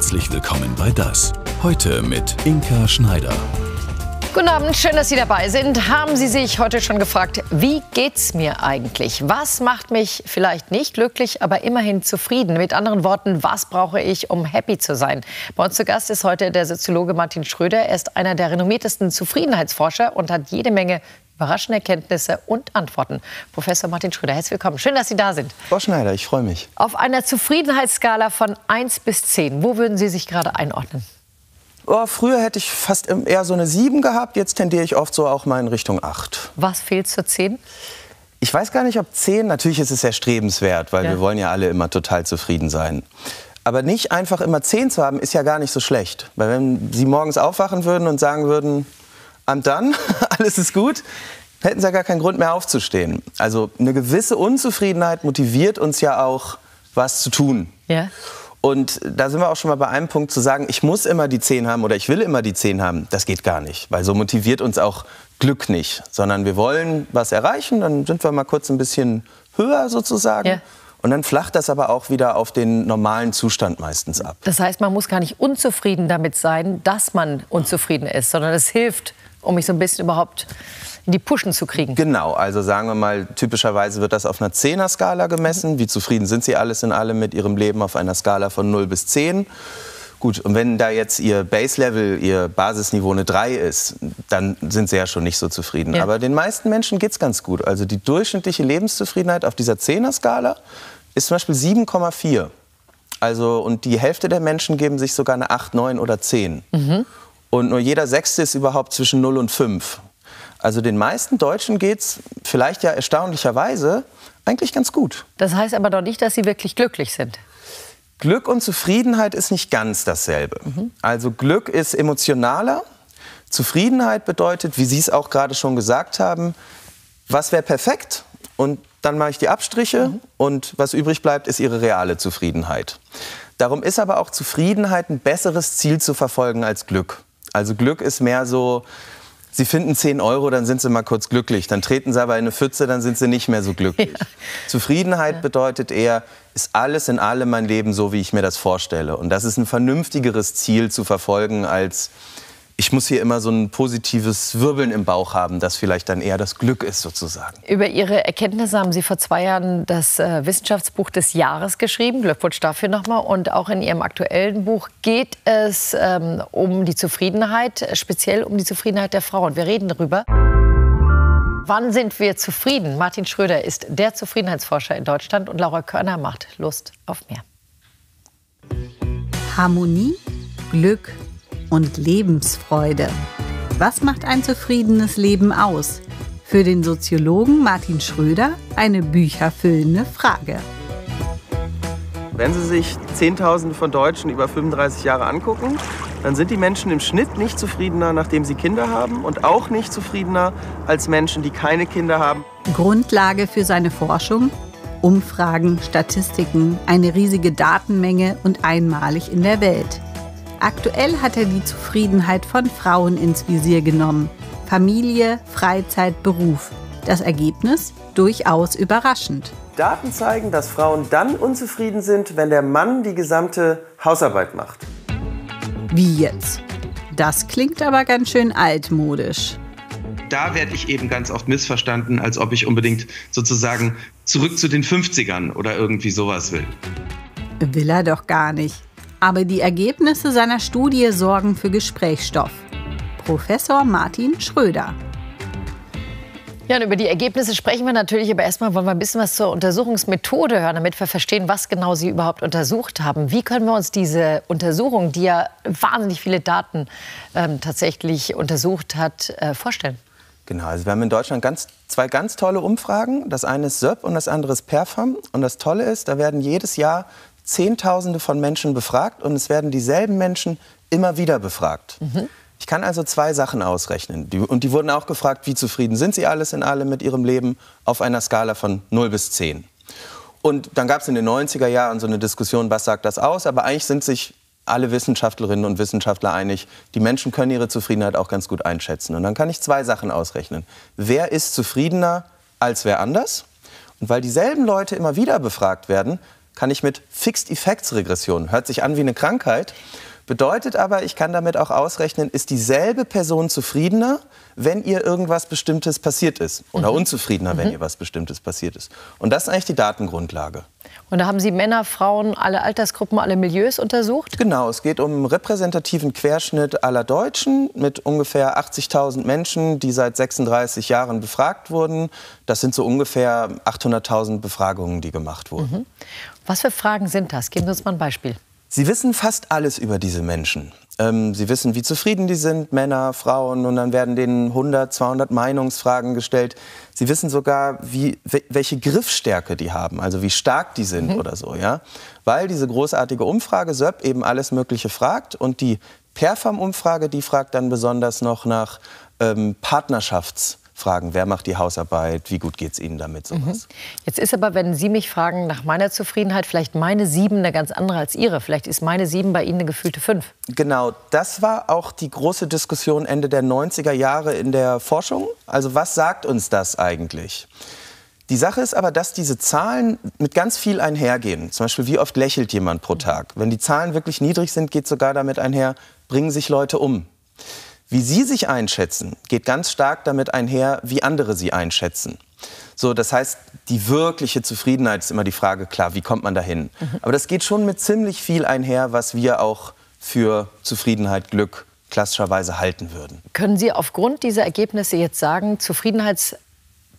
Herzlich willkommen bei Das. Heute mit Inka Schneider. Guten Abend, schön, dass Sie dabei sind. Haben Sie sich heute schon gefragt, wie geht's mir eigentlich? Was macht mich vielleicht nicht glücklich, aber immerhin zufrieden? Mit anderen Worten, was brauche ich, um happy zu sein? Bei uns zu Gast ist heute der Soziologe Martin Schröder. Er ist einer der renommiertesten Zufriedenheitsforscher und hat jede Menge überraschende Erkenntnisse und Antworten. Professor Martin Schröder, herzlich willkommen. Schön, dass Sie da sind. Frau Schneider, ich freue mich. Auf einer Zufriedenheitsskala von 1 bis 10, wo würden Sie sich gerade einordnen? Oh, früher hätte ich fast eher so eine 7 gehabt, jetzt tendiere ich oft so auch mal in Richtung 8. Was fehlt zur 10? Ich weiß gar nicht, ob 10, natürlich ist es sehr strebenswert, weil ja. wir wollen ja alle immer total zufrieden sein. Aber nicht einfach immer 10 zu haben, ist ja gar nicht so schlecht. Weil wenn Sie morgens aufwachen würden und sagen würden, am dann, alles ist gut, hätten Sie ja gar keinen Grund mehr aufzustehen. Also eine gewisse Unzufriedenheit motiviert uns ja auch, was zu tun. Ja. Und da sind wir auch schon mal bei einem Punkt zu sagen, ich muss immer die 10 haben oder ich will immer die 10 haben. Das geht gar nicht, weil so motiviert uns auch Glück nicht, sondern wir wollen was erreichen, dann sind wir mal kurz ein bisschen höher sozusagen. Ja. Und dann flacht das aber auch wieder auf den normalen Zustand meistens ab. Das heißt, man muss gar nicht unzufrieden damit sein, dass man unzufrieden ist, sondern es hilft, um mich so ein bisschen überhaupt in die Puschen zu kriegen. Genau, also sagen wir mal, typischerweise wird das auf einer Zehner-Skala gemessen. Wie zufrieden sind Sie alles in allem mit Ihrem Leben auf einer Skala von 0 bis 10? Gut, und wenn da jetzt Ihr Base-Level, Ihr Basisniveau eine 3 ist, dann sind Sie ja schon nicht so zufrieden. Ja. Aber den meisten Menschen geht es ganz gut. Also die durchschnittliche Lebenszufriedenheit auf dieser Zehner-Skala ist zum Beispiel 7,4. Also, und die Hälfte der Menschen geben sich sogar eine 8, 9 oder 10. Mhm. Und nur jeder Sechste ist überhaupt zwischen 0 und 5. Also den meisten Deutschen geht es vielleicht ja erstaunlicherweise eigentlich ganz gut. Das heißt aber doch nicht, dass sie wirklich glücklich sind. Glück und Zufriedenheit ist nicht ganz dasselbe. Mhm. Also Glück ist emotionaler. Zufriedenheit bedeutet, wie Sie es auch gerade schon gesagt haben, was wäre perfekt und dann mache ich die Abstriche mhm. und was übrig bleibt, ist Ihre reale Zufriedenheit. Darum ist aber auch Zufriedenheit ein besseres Ziel zu verfolgen als Glück. Also Glück ist mehr so, Sie finden 10 Euro, dann sind Sie mal kurz glücklich. Dann treten Sie aber in eine Pfütze, dann sind Sie nicht mehr so glücklich. Ja. Zufriedenheit ja. bedeutet eher, ist alles in allem mein Leben so, wie ich mir das vorstelle. Und das ist ein vernünftigeres Ziel zu verfolgen als ich muss hier immer so ein positives Wirbeln im Bauch haben, das vielleicht dann eher das Glück ist sozusagen. Über Ihre Erkenntnisse haben Sie vor zwei Jahren das äh, Wissenschaftsbuch des Jahres geschrieben. Glückwunsch dafür nochmal. Und auch in Ihrem aktuellen Buch geht es ähm, um die Zufriedenheit, speziell um die Zufriedenheit der Frauen. Wir reden darüber. Wann sind wir zufrieden? Martin Schröder ist der Zufriedenheitsforscher in Deutschland und Laura Körner macht Lust auf mehr. Harmonie, Glück, und Lebensfreude. Was macht ein zufriedenes Leben aus? Für den Soziologen Martin Schröder eine bücherfüllende Frage. Wenn Sie sich Zehntausende von Deutschen über 35 Jahre angucken, dann sind die Menschen im Schnitt nicht zufriedener, nachdem sie Kinder haben und auch nicht zufriedener als Menschen, die keine Kinder haben. Grundlage für seine Forschung? Umfragen, Statistiken, eine riesige Datenmenge und einmalig in der Welt. Aktuell hat er die Zufriedenheit von Frauen ins Visier genommen. Familie, Freizeit, Beruf. Das Ergebnis durchaus überraschend. Daten zeigen, dass Frauen dann unzufrieden sind, wenn der Mann die gesamte Hausarbeit macht. Wie jetzt? Das klingt aber ganz schön altmodisch. Da werde ich eben ganz oft missverstanden, als ob ich unbedingt sozusagen zurück zu den 50ern oder irgendwie sowas will. Will er doch gar nicht. Aber die Ergebnisse seiner Studie sorgen für Gesprächsstoff. Professor Martin Schröder. Ja, und über die Ergebnisse sprechen wir natürlich, aber erstmal wollen wir ein bisschen was zur Untersuchungsmethode hören, damit wir verstehen, was genau Sie überhaupt untersucht haben. Wie können wir uns diese Untersuchung, die ja wahnsinnig viele Daten ähm, tatsächlich untersucht hat, äh, vorstellen? Genau, also wir haben in Deutschland ganz, zwei ganz tolle Umfragen. Das eine ist SÖP und das andere ist Perfam. Und das Tolle ist, da werden jedes Jahr Zehntausende von Menschen befragt und es werden dieselben Menschen immer wieder befragt. Mhm. Ich kann also zwei Sachen ausrechnen. Die, und die wurden auch gefragt, wie zufrieden sind sie alles in allem mit ihrem Leben auf einer Skala von 0 bis 10. Und dann gab es in den 90er Jahren so eine Diskussion, was sagt das aus? Aber eigentlich sind sich alle Wissenschaftlerinnen und Wissenschaftler einig, die Menschen können ihre Zufriedenheit auch ganz gut einschätzen. Und dann kann ich zwei Sachen ausrechnen. Wer ist zufriedener als wer anders? Und weil dieselben Leute immer wieder befragt werden, kann ich mit Fixed Effects Regression, hört sich an wie eine Krankheit, bedeutet aber, ich kann damit auch ausrechnen, ist dieselbe Person zufriedener, wenn ihr irgendwas Bestimmtes passiert ist oder mhm. unzufriedener, wenn mhm. ihr was Bestimmtes passiert ist. Und das ist eigentlich die Datengrundlage. Und da haben Sie Männer, Frauen, alle Altersgruppen, alle Milieus untersucht? Genau, es geht um einen repräsentativen Querschnitt aller Deutschen mit ungefähr 80.000 Menschen, die seit 36 Jahren befragt wurden. Das sind so ungefähr 800.000 Befragungen, die gemacht wurden. Mhm. Was für Fragen sind das? Geben Sie uns mal ein Beispiel. Sie wissen fast alles über diese Menschen. Ähm, sie wissen, wie zufrieden die sind, Männer, Frauen, und dann werden denen 100, 200 Meinungsfragen gestellt. Sie wissen sogar, wie, welche Griffstärke die haben, also wie stark die sind mhm. oder so, ja. Weil diese großartige Umfrage SÖP eben alles Mögliche fragt und die Perform-Umfrage, die fragt dann besonders noch nach ähm, Partnerschafts- fragen, wer macht die Hausarbeit, wie gut geht es Ihnen damit, sowas. Mhm. Jetzt ist aber, wenn Sie mich fragen nach meiner Zufriedenheit, vielleicht meine sieben eine ganz andere als Ihre. Vielleicht ist meine sieben bei Ihnen eine gefühlte fünf. Genau, das war auch die große Diskussion Ende der 90er Jahre in der Forschung. Also was sagt uns das eigentlich? Die Sache ist aber, dass diese Zahlen mit ganz viel einhergehen. Zum Beispiel, wie oft lächelt jemand pro Tag? Wenn die Zahlen wirklich niedrig sind, geht sogar damit einher, bringen sich Leute um. Wie Sie sich einschätzen, geht ganz stark damit einher, wie andere Sie einschätzen. So, das heißt, die wirkliche Zufriedenheit ist immer die Frage, klar, wie kommt man dahin? Mhm. Aber das geht schon mit ziemlich viel einher, was wir auch für Zufriedenheit, Glück klassischerweise halten würden. Können Sie aufgrund dieser Ergebnisse jetzt sagen, Zufriedenheits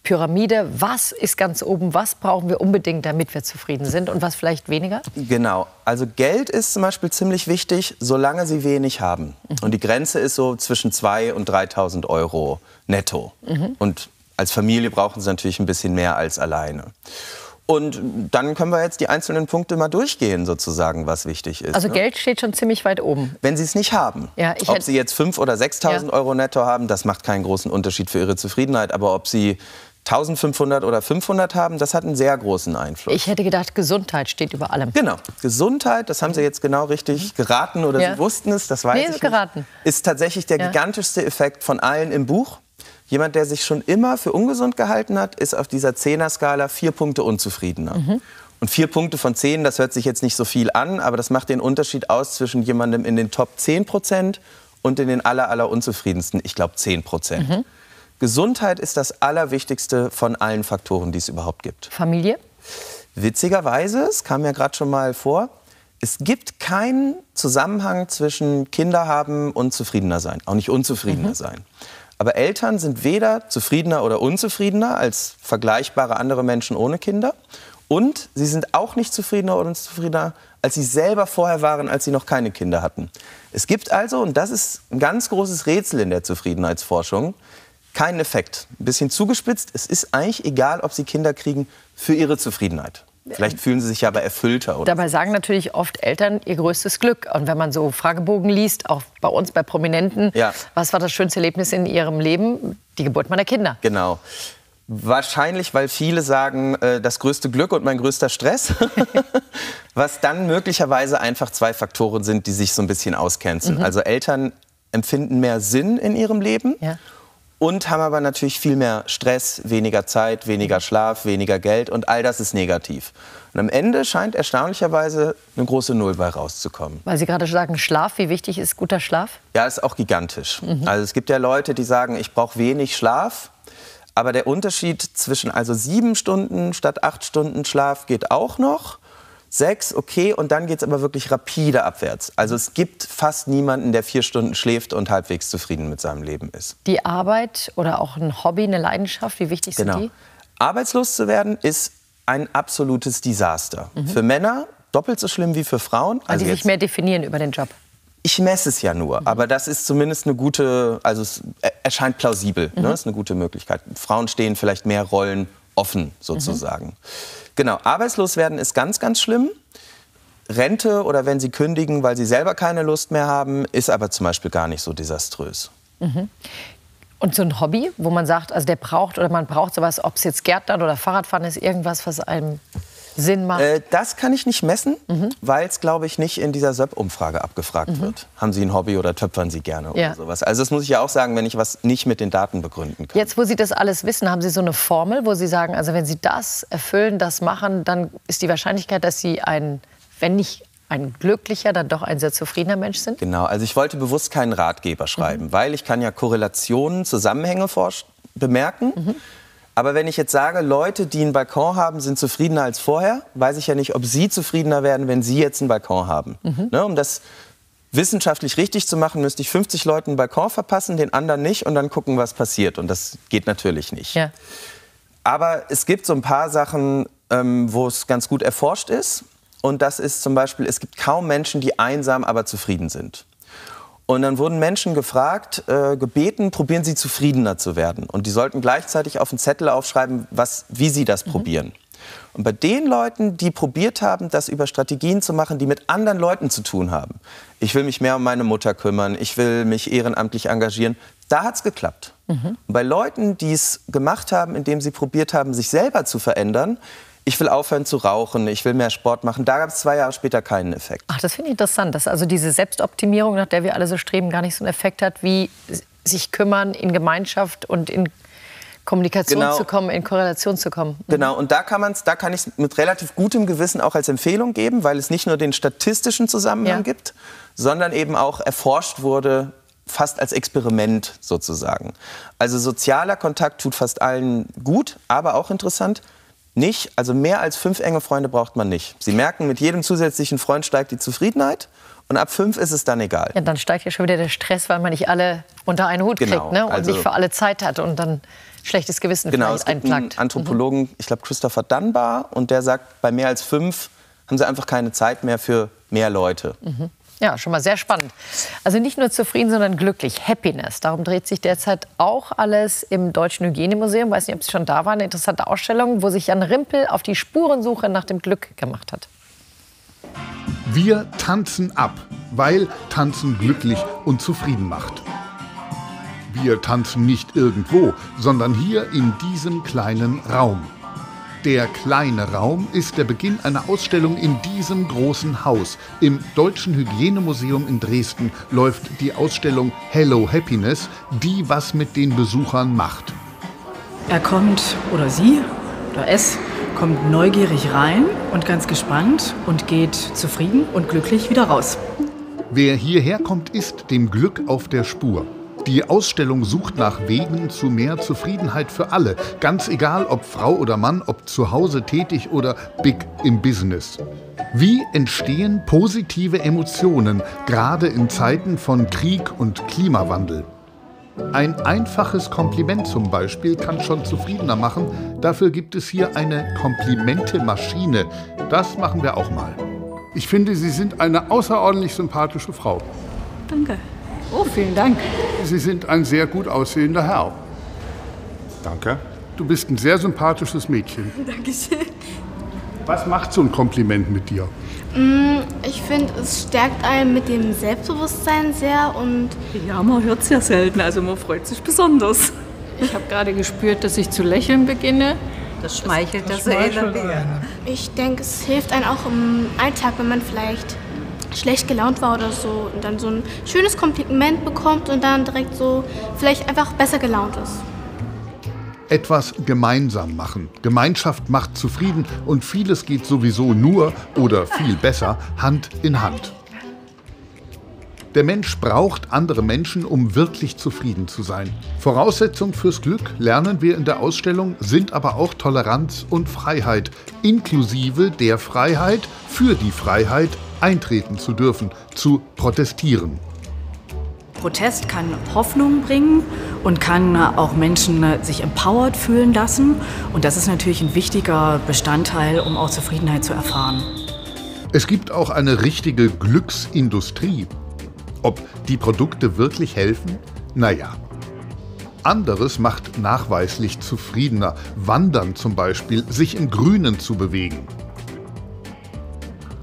Pyramide, was ist ganz oben, was brauchen wir unbedingt, damit wir zufrieden sind und was vielleicht weniger? Genau, also Geld ist zum Beispiel ziemlich wichtig, solange Sie wenig haben. Mhm. Und die Grenze ist so zwischen 2.000 und 3.000 Euro netto. Mhm. Und als Familie brauchen Sie natürlich ein bisschen mehr als alleine. Und dann können wir jetzt die einzelnen Punkte mal durchgehen, sozusagen, was wichtig ist. Also ne? Geld steht schon ziemlich weit oben. Wenn Sie es nicht haben. Ja, ob Sie jetzt 5.000 oder 6.000 ja. Euro netto haben, das macht keinen großen Unterschied für Ihre Zufriedenheit. Aber ob Sie 1500 oder 500 haben, das hat einen sehr großen Einfluss. Ich hätte gedacht, Gesundheit steht über allem. Genau, Gesundheit, das haben Sie jetzt genau richtig geraten oder ja. Sie wussten es, das weiß nee, ich geraten. Nicht, ist tatsächlich der ja. gigantischste Effekt von allen im Buch. Jemand, der sich schon immer für ungesund gehalten hat, ist auf dieser Zehner-Skala vier Punkte unzufriedener. Mhm. Und vier Punkte von zehn, das hört sich jetzt nicht so viel an, aber das macht den Unterschied aus zwischen jemandem in den Top 10 Prozent und in den aller, aller unzufriedensten, ich glaube 10 Prozent. Mhm. Gesundheit ist das Allerwichtigste von allen Faktoren, die es überhaupt gibt. Familie? Witzigerweise, es kam ja gerade schon mal vor, es gibt keinen Zusammenhang zwischen Kinder haben und zufriedener sein, auch nicht unzufriedener mhm. sein. Aber Eltern sind weder zufriedener oder unzufriedener als vergleichbare andere Menschen ohne Kinder. Und sie sind auch nicht zufriedener oder unzufriedener, als sie selber vorher waren, als sie noch keine Kinder hatten. Es gibt also, und das ist ein ganz großes Rätsel in der Zufriedenheitsforschung, keinen Effekt. Ein bisschen zugespitzt, es ist eigentlich egal, ob sie Kinder kriegen für ihre Zufriedenheit. Vielleicht fühlen sie sich ja aber erfüllter. Oder Dabei sagen natürlich oft Eltern ihr größtes Glück. Und wenn man so Fragebogen liest, auch bei uns, bei Prominenten, ja. was war das schönste Erlebnis in ihrem Leben? Die Geburt meiner Kinder. Genau. Wahrscheinlich, weil viele sagen, äh, das größte Glück und mein größter Stress. was dann möglicherweise einfach zwei Faktoren sind, die sich so ein bisschen auscanceln. Mhm. Also Eltern empfinden mehr Sinn in ihrem Leben. Ja und haben aber natürlich viel mehr Stress, weniger Zeit, weniger Schlaf, weniger Geld und all das ist negativ. Und am Ende scheint erstaunlicherweise eine große Null bei rauszukommen. Weil Sie gerade sagen, Schlaf, wie wichtig ist guter Schlaf? Ja, ist auch gigantisch. Mhm. Also es gibt ja Leute, die sagen, ich brauche wenig Schlaf. Aber der Unterschied zwischen also sieben Stunden statt acht Stunden Schlaf geht auch noch sechs, okay, und dann geht es aber wirklich rapide abwärts. Also es gibt fast niemanden, der vier Stunden schläft und halbwegs zufrieden mit seinem Leben ist. Die Arbeit oder auch ein Hobby, eine Leidenschaft, wie wichtig genau. sind die? Arbeitslos zu werden ist ein absolutes Desaster. Mhm. Für Männer doppelt so schlimm wie für Frauen. Weil also die sich mehr definieren über den Job. Ich messe es ja nur, mhm. aber das ist zumindest eine gute, also es erscheint plausibel, ne? mhm. ne? ist eine gute Möglichkeit. Frauen stehen vielleicht mehr Rollen offen sozusagen. Mhm. Genau, arbeitslos werden ist ganz, ganz schlimm. Rente oder wenn sie kündigen, weil sie selber keine Lust mehr haben, ist aber zum Beispiel gar nicht so desaströs. Mhm. Und so ein Hobby, wo man sagt, also der braucht oder man braucht sowas, ob es jetzt Gärtnern oder Fahrradfahren ist, irgendwas, was einem Sinn macht? Äh, das kann ich nicht messen, mhm. weil es, glaube ich, nicht in dieser SÖP-Umfrage abgefragt mhm. wird. Haben Sie ein Hobby oder töpfern Sie gerne ja. oder sowas? Also das muss ich ja auch sagen, wenn ich was nicht mit den Daten begründen kann. Jetzt, wo Sie das alles wissen, haben Sie so eine Formel, wo Sie sagen, also wenn Sie das erfüllen, das machen, dann ist die Wahrscheinlichkeit, dass Sie ein, wenn nicht ein glücklicher, dann doch ein sehr zufriedener Mensch sind? Genau, also ich wollte bewusst keinen Ratgeber schreiben, mhm. weil ich kann ja Korrelationen, Zusammenhänge bemerken. Mhm. Aber wenn ich jetzt sage, Leute, die einen Balkon haben, sind zufriedener als vorher, weiß ich ja nicht, ob sie zufriedener werden, wenn sie jetzt einen Balkon haben. Mhm. Ne, um das wissenschaftlich richtig zu machen, müsste ich 50 Leuten einen Balkon verpassen, den anderen nicht und dann gucken, was passiert. Und das geht natürlich nicht. Ja. Aber es gibt so ein paar Sachen, ähm, wo es ganz gut erforscht ist. Und das ist zum Beispiel, es gibt kaum Menschen, die einsam, aber zufrieden sind. Und dann wurden Menschen gefragt, äh, gebeten, probieren Sie zufriedener zu werden. Und die sollten gleichzeitig auf einen Zettel aufschreiben, was, wie sie das mhm. probieren. Und bei den Leuten, die probiert haben, das über Strategien zu machen, die mit anderen Leuten zu tun haben, ich will mich mehr um meine Mutter kümmern, ich will mich ehrenamtlich engagieren, da hat es geklappt. Mhm. Und bei Leuten, die es gemacht haben, indem sie probiert haben, sich selber zu verändern, ich will aufhören zu rauchen, ich will mehr Sport machen. Da gab es zwei Jahre später keinen Effekt. Ach, das finde ich interessant, dass also diese Selbstoptimierung, nach der wir alle so streben, gar nicht so einen Effekt hat, wie sich kümmern in Gemeinschaft und in Kommunikation genau. zu kommen, in Korrelation zu kommen. Mhm. Genau, und da kann, man's, da kann ich es mit relativ gutem Gewissen auch als Empfehlung geben, weil es nicht nur den statistischen Zusammenhang ja. gibt, sondern eben auch erforscht wurde, fast als Experiment sozusagen. Also sozialer Kontakt tut fast allen gut, aber auch interessant, nicht, also mehr als fünf enge Freunde braucht man nicht. Sie merken, mit jedem zusätzlichen Freund steigt die Zufriedenheit. Und ab fünf ist es dann egal. Ja, dann steigt ja schon wieder der Stress, weil man nicht alle unter einen Hut genau, kriegt ne? und also, nicht für alle Zeit hat und dann schlechtes Gewissen genau, vielleicht einplagt. Einen Anthropologen, mhm. ich glaube Christopher Dunbar, und der sagt, bei mehr als fünf haben sie einfach keine Zeit mehr für mehr Leute. Mhm. Ja, schon mal sehr spannend. Also nicht nur zufrieden, sondern glücklich. Happiness. Darum dreht sich derzeit auch alles im Deutschen Hygienemuseum. Weiß nicht, ob Sie schon da waren. Eine interessante Ausstellung, wo sich Jan Rimpel auf die Spurensuche nach dem Glück gemacht hat. Wir tanzen ab, weil Tanzen glücklich und zufrieden macht. Wir tanzen nicht irgendwo, sondern hier in diesem kleinen Raum. Der kleine Raum ist der Beginn einer Ausstellung in diesem großen Haus. Im Deutschen Hygienemuseum in Dresden läuft die Ausstellung Hello Happiness, die was mit den Besuchern macht. Er kommt, oder sie, oder es, kommt neugierig rein und ganz gespannt und geht zufrieden und glücklich wieder raus. Wer hierher kommt, ist dem Glück auf der Spur. Die Ausstellung sucht nach Wegen zu mehr Zufriedenheit für alle, ganz egal ob Frau oder Mann, ob zu Hause tätig oder big im Business. Wie entstehen positive Emotionen, gerade in Zeiten von Krieg und Klimawandel? Ein einfaches Kompliment zum Beispiel kann schon zufriedener machen. Dafür gibt es hier eine Komplimente-Maschine. Das machen wir auch mal. Ich finde, Sie sind eine außerordentlich sympathische Frau. Danke. Oh, vielen Dank. Sie sind ein sehr gut aussehender Herr. Danke. Du bist ein sehr sympathisches Mädchen. Dankeschön. Was macht so ein Kompliment mit dir? Mm, ich finde, es stärkt einen mit dem Selbstbewusstsein sehr und. Ja, man hört es ja selten, also man freut sich besonders. Ich habe gerade gespürt, dass ich zu lächeln beginne. Das schmeichelt das, das Seele. Ich denke, es hilft einem auch im Alltag, wenn man vielleicht schlecht gelaunt war oder so und dann so ein schönes Kompliment bekommt und dann direkt so vielleicht einfach besser gelaunt ist. Etwas gemeinsam machen. Gemeinschaft macht zufrieden und vieles geht sowieso nur oder viel besser Hand in Hand. Der Mensch braucht andere Menschen, um wirklich zufrieden zu sein. Voraussetzung fürs Glück, lernen wir in der Ausstellung, sind aber auch Toleranz und Freiheit, inklusive der Freiheit, für die Freiheit eintreten zu dürfen, zu protestieren. Protest kann Hoffnung bringen und kann auch Menschen sich empowered fühlen lassen. Und das ist natürlich ein wichtiger Bestandteil, um auch Zufriedenheit zu erfahren. Es gibt auch eine richtige Glücksindustrie. Ob die Produkte wirklich helfen? Naja. Anderes macht nachweislich zufriedener. Wandern zum Beispiel, sich im Grünen zu bewegen.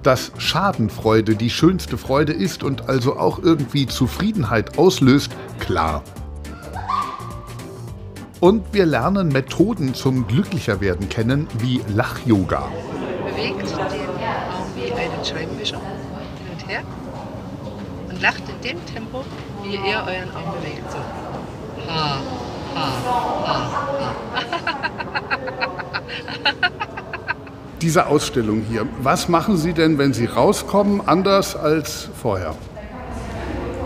Dass Schadenfreude die schönste Freude ist und also auch irgendwie Zufriedenheit auslöst, klar. Und wir lernen Methoden zum Glücklicherwerden kennen, wie Lach-Yoga. bewegt den Arm wie einen Scheibenwischer hin und her und lacht in dem Tempo, wie ihr euren Arm bewegt. So. Ha, ha, ha. Diese Ausstellung hier, was machen Sie denn, wenn Sie rauskommen, anders als vorher?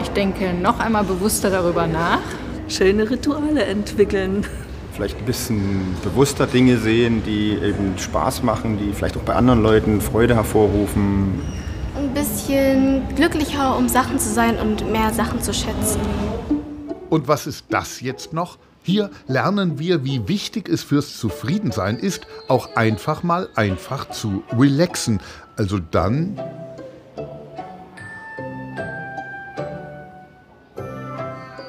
Ich denke noch einmal bewusster darüber nach. Schöne Rituale entwickeln. Vielleicht ein bisschen bewusster Dinge sehen, die eben Spaß machen, die vielleicht auch bei anderen Leuten Freude hervorrufen. Ein bisschen glücklicher, um Sachen zu sein und mehr Sachen zu schätzen. Und was ist das jetzt noch? Hier lernen wir, wie wichtig es fürs Zufriedensein ist, auch einfach mal einfach zu relaxen. Also dann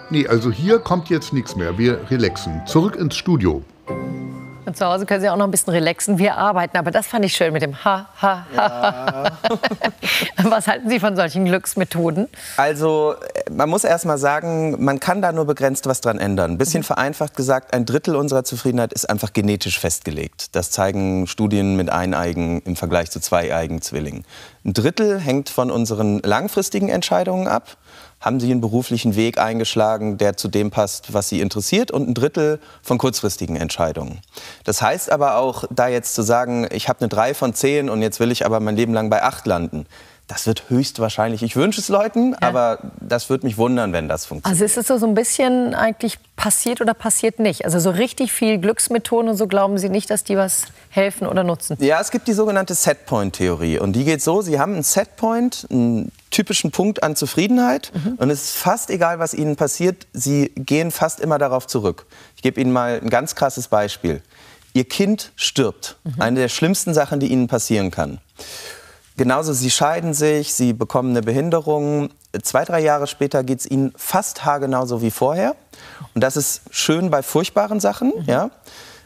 Nee, also hier kommt jetzt nichts mehr. Wir relaxen. Zurück ins Studio. Und zu Hause können Sie auch noch ein bisschen relaxen. Wir arbeiten, aber das fand ich schön mit dem Ha, Ha, Ha. Ja. Was halten Sie von solchen Glücksmethoden? Also, man muss erst mal sagen, man kann da nur begrenzt was dran ändern. Ein bisschen mhm. vereinfacht gesagt, ein Drittel unserer Zufriedenheit ist einfach genetisch festgelegt. Das zeigen Studien mit Eineigen im Vergleich zu zweieigen Zwillingen. Ein Drittel hängt von unseren langfristigen Entscheidungen ab haben Sie einen beruflichen Weg eingeschlagen, der zu dem passt, was Sie interessiert und ein Drittel von kurzfristigen Entscheidungen. Das heißt aber auch, da jetzt zu sagen, ich habe eine 3 von 10 und jetzt will ich aber mein Leben lang bei 8 landen, das wird höchstwahrscheinlich, ich wünsche es Leuten, ja. aber das würde mich wundern, wenn das funktioniert. Also ist es so ein bisschen eigentlich passiert oder passiert nicht? Also so richtig viel Glücksmethoden und so glauben Sie nicht, dass die was helfen oder nutzen? Ja, es gibt die sogenannte Setpoint-Theorie und die geht so, Sie haben einen Setpoint, einen typischen Punkt an Zufriedenheit mhm. und es ist fast egal, was Ihnen passiert, Sie gehen fast immer darauf zurück. Ich gebe Ihnen mal ein ganz krasses Beispiel. Ihr Kind stirbt, mhm. eine der schlimmsten Sachen, die Ihnen passieren kann. Genauso, sie scheiden sich, sie bekommen eine Behinderung. Zwei, drei Jahre später geht es ihnen fast haargenauso wie vorher. Und das ist schön bei furchtbaren Sachen. Mhm. Ja.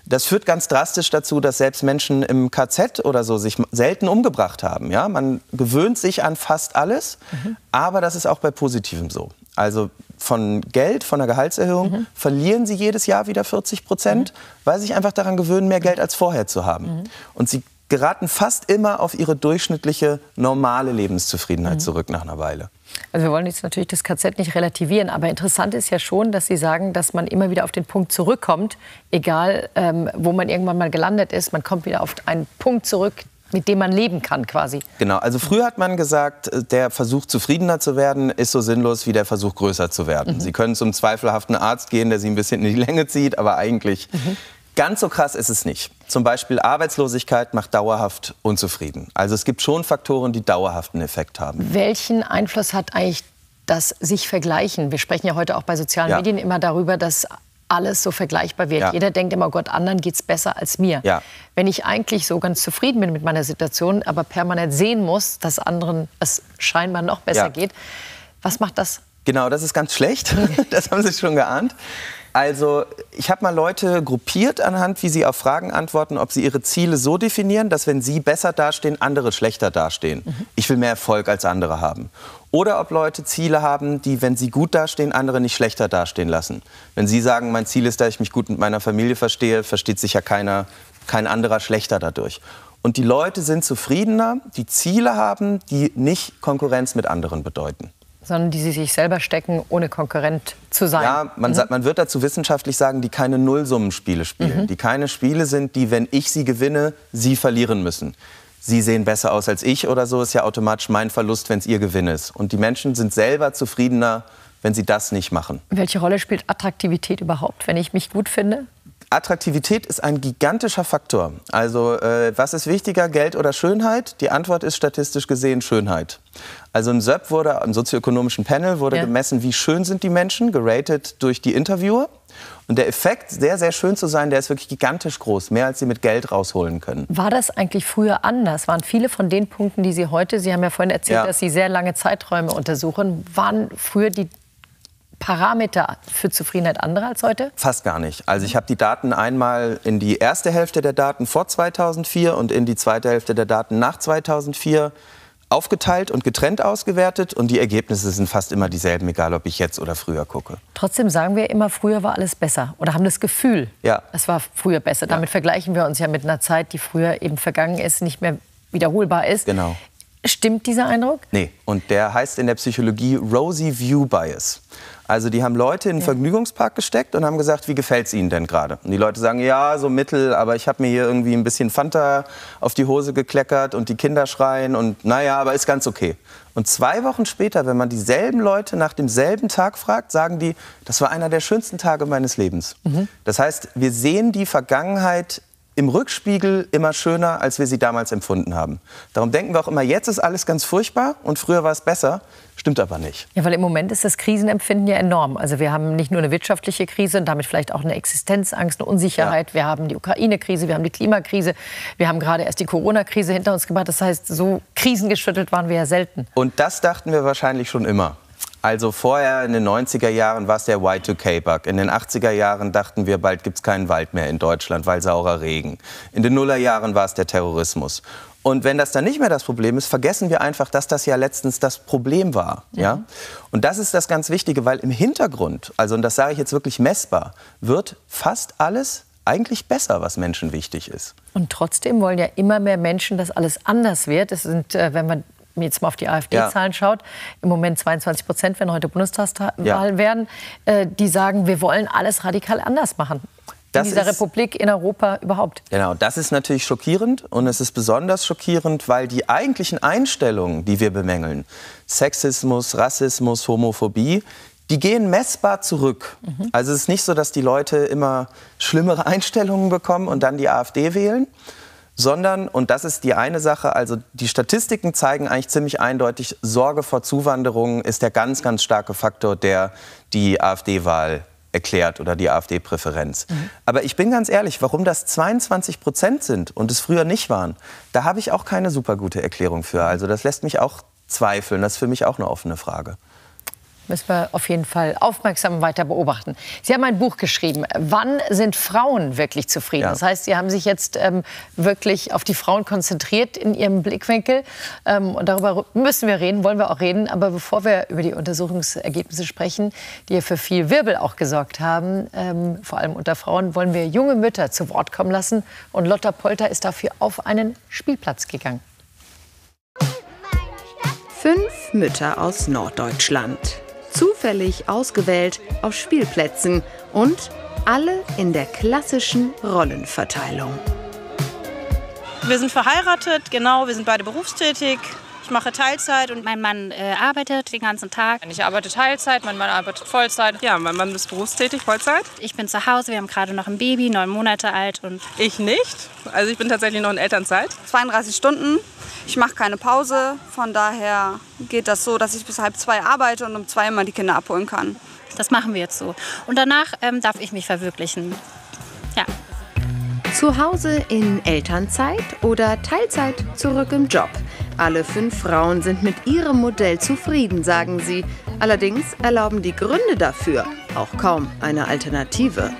Das führt ganz drastisch dazu, dass selbst Menschen im KZ oder so sich selten umgebracht haben. Ja? Man gewöhnt sich an fast alles, mhm. aber das ist auch bei Positivem so. Also von Geld, von der Gehaltserhöhung mhm. verlieren sie jedes Jahr wieder 40 Prozent, mhm. weil sie sich einfach daran gewöhnen, mehr Geld als vorher zu haben. Und sie geraten fast immer auf ihre durchschnittliche normale Lebenszufriedenheit zurück nach einer Weile. Also wir wollen jetzt natürlich das KZ nicht relativieren, aber interessant ist ja schon, dass Sie sagen, dass man immer wieder auf den Punkt zurückkommt, egal ähm, wo man irgendwann mal gelandet ist, man kommt wieder auf einen Punkt zurück, mit dem man leben kann quasi. Genau, also früher hat man gesagt, der Versuch zufriedener zu werden ist so sinnlos wie der Versuch größer zu werden. Mhm. Sie können zum zweifelhaften Arzt gehen, der Sie ein bisschen in die Länge zieht, aber eigentlich mhm. Ganz so krass ist es nicht. Zum Beispiel Arbeitslosigkeit macht dauerhaft unzufrieden. Also es gibt schon Faktoren, die dauerhaften Effekt haben. Welchen Einfluss hat eigentlich das sich vergleichen? Wir sprechen ja heute auch bei sozialen ja. Medien immer darüber, dass alles so vergleichbar wird. Ja. Jeder denkt immer, Gott, anderen geht es besser als mir. Ja. Wenn ich eigentlich so ganz zufrieden bin mit meiner Situation, aber permanent sehen muss, dass anderen es scheinbar noch besser geht, was macht das? Genau, das ist ganz schlecht. das haben Sie schon geahnt. Also ich habe mal Leute gruppiert anhand, wie sie auf Fragen antworten, ob sie ihre Ziele so definieren, dass wenn sie besser dastehen, andere schlechter dastehen. Mhm. Ich will mehr Erfolg als andere haben. Oder ob Leute Ziele haben, die, wenn sie gut dastehen, andere nicht schlechter dastehen lassen. Wenn sie sagen, mein Ziel ist, dass ich mich gut mit meiner Familie verstehe, versteht sich ja keiner, kein anderer schlechter dadurch. Und die Leute sind zufriedener, die Ziele haben, die nicht Konkurrenz mit anderen bedeuten sondern die sie sich selber stecken, ohne Konkurrent zu sein. Ja, man, mhm. sagt, man wird dazu wissenschaftlich sagen, die keine Nullsummenspiele spielen. Mhm. Die keine Spiele sind, die, wenn ich sie gewinne, sie verlieren müssen. Sie sehen besser aus als ich oder so, ist ja automatisch mein Verlust, wenn es ihr Gewinn ist. Und die Menschen sind selber zufriedener, wenn sie das nicht machen. Welche Rolle spielt Attraktivität überhaupt, wenn ich mich gut finde? Attraktivität ist ein gigantischer Faktor. Also äh, was ist wichtiger, Geld oder Schönheit? Die Antwort ist statistisch gesehen Schönheit. Also im SÖP wurde, im sozioökonomischen Panel wurde ja. gemessen, wie schön sind die Menschen, geratet durch die Interviewer. Und der Effekt, sehr, sehr schön zu sein, der ist wirklich gigantisch groß, mehr als sie mit Geld rausholen können. War das eigentlich früher anders? Waren viele von den Punkten, die Sie heute, Sie haben ja vorhin erzählt, ja. dass Sie sehr lange Zeiträume untersuchen, waren früher die Parameter für Zufriedenheit andere als heute? Fast gar nicht. Also ich habe die Daten einmal in die erste Hälfte der Daten vor 2004 und in die zweite Hälfte der Daten nach 2004 aufgeteilt und getrennt ausgewertet und die Ergebnisse sind fast immer dieselben, egal ob ich jetzt oder früher gucke. Trotzdem sagen wir immer, früher war alles besser oder haben das Gefühl, ja. es war früher besser. Damit vergleichen wir uns ja mit einer Zeit, die früher eben vergangen ist, nicht mehr wiederholbar ist. Genau. Stimmt dieser Eindruck? Nee, und der heißt in der Psychologie Rosy View Bias. Also die haben Leute in einen Vergnügungspark gesteckt und haben gesagt, wie gefällt es ihnen denn gerade? Und die Leute sagen, ja, so mittel, aber ich habe mir hier irgendwie ein bisschen Fanta auf die Hose gekleckert und die Kinder schreien und naja, aber ist ganz okay. Und zwei Wochen später, wenn man dieselben Leute nach demselben Tag fragt, sagen die, das war einer der schönsten Tage meines Lebens. Das heißt, wir sehen die Vergangenheit im Rückspiegel immer schöner, als wir sie damals empfunden haben. Darum denken wir auch immer, jetzt ist alles ganz furchtbar und früher war es besser. Stimmt aber nicht. Ja, weil im Moment ist das Krisenempfinden ja enorm. Also wir haben nicht nur eine wirtschaftliche Krise und damit vielleicht auch eine Existenzangst, eine Unsicherheit. Wir haben die Ukraine-Krise, wir haben die Klimakrise, wir haben gerade erst die Corona-Krise hinter uns gebracht. Das heißt, so krisengeschüttelt waren wir ja selten. Und das dachten wir wahrscheinlich schon immer. Also vorher in den 90er Jahren war es der Y2K-Bug. In den 80er Jahren dachten wir, bald gibt es keinen Wald mehr in Deutschland, weil saurer Regen. In den Nullerjahren war es der Terrorismus. Und wenn das dann nicht mehr das Problem ist, vergessen wir einfach, dass das ja letztens das Problem war. Ja? Und das ist das ganz Wichtige, weil im Hintergrund, also und das sage ich jetzt wirklich messbar, wird fast alles eigentlich besser, was Menschen wichtig ist. Und trotzdem wollen ja immer mehr Menschen, dass alles anders wird. Es sind, äh, wenn man jetzt mal auf die AfD-Zahlen schaut, im Moment 22 Prozent, wenn heute Bundestagswahl Ja. werden, äh, die sagen, wir wollen alles radikal anders machen. Das in dieser ist- Republik, in Europa überhaupt. Genau, das ist natürlich schockierend und es ist besonders schockierend, weil die eigentlichen Einstellungen, die wir bemängeln, Sexismus, Rassismus, Homophobie, die gehen messbar zurück. Also es ist nicht so, dass die Leute immer schlimmere Einstellungen bekommen und dann die AfD wählen, sondern, und das ist die eine Sache, also die Statistiken zeigen eigentlich ziemlich eindeutig, Sorge vor Zuwanderung ist der ganz, ganz starke Faktor, der die AfD-Wahl erklärt oder die AfD-Präferenz. Aber ich bin ganz ehrlich, warum das 22 Prozent sind und es früher nicht waren, da habe ich auch keine super gute Erklärung für. Also das lässt mich auch zweifeln. Das ist für mich auch eine offene Frage. Müssen wir auf jeden Fall aufmerksam weiter beobachten. Sie haben ein Buch geschrieben. Wann sind Frauen wirklich zufrieden? Ja. Das heißt, Sie haben sich jetzt ähm, wirklich auf die Frauen konzentriert in Ihrem Blickwinkel. Ähm, und darüber müssen wir reden, wollen wir auch reden. Aber bevor wir über die Untersuchungsergebnisse sprechen, die ja für viel Wirbel auch gesorgt haben, ähm, vor allem unter Frauen, wollen wir junge Mütter zu Wort kommen lassen. Und Lotta Polter ist dafür auf einen Spielplatz gegangen. Fünf Mütter aus Norddeutschland. Zufällig ausgewählt auf Spielplätzen und alle in der klassischen Rollenverteilung. Wir sind verheiratet, genau, wir sind beide berufstätig. Ich mache Teilzeit und mein Mann äh, arbeitet den ganzen Tag. Ich arbeite Teilzeit, mein Mann arbeitet Vollzeit. Ja, mein Mann ist berufstätig, Vollzeit. Ich bin zu Hause, wir haben gerade noch ein Baby, neun Monate alt. Und Ich nicht. Also ich bin tatsächlich noch in Elternzeit. 32 Stunden. Ich mache keine Pause. Von daher geht das so, dass ich bis halb zwei arbeite und um zwei immer die Kinder abholen kann. das machen wir jetzt so. Und danach ähm, darf ich mich verwirklichen. Ja. Zu Hause in Elternzeit oder Teilzeit zurück im Job. Alle fünf Frauen sind mit ihrem Modell zufrieden, sagen sie. Allerdings erlauben die Gründe dafür auch kaum eine Alternative.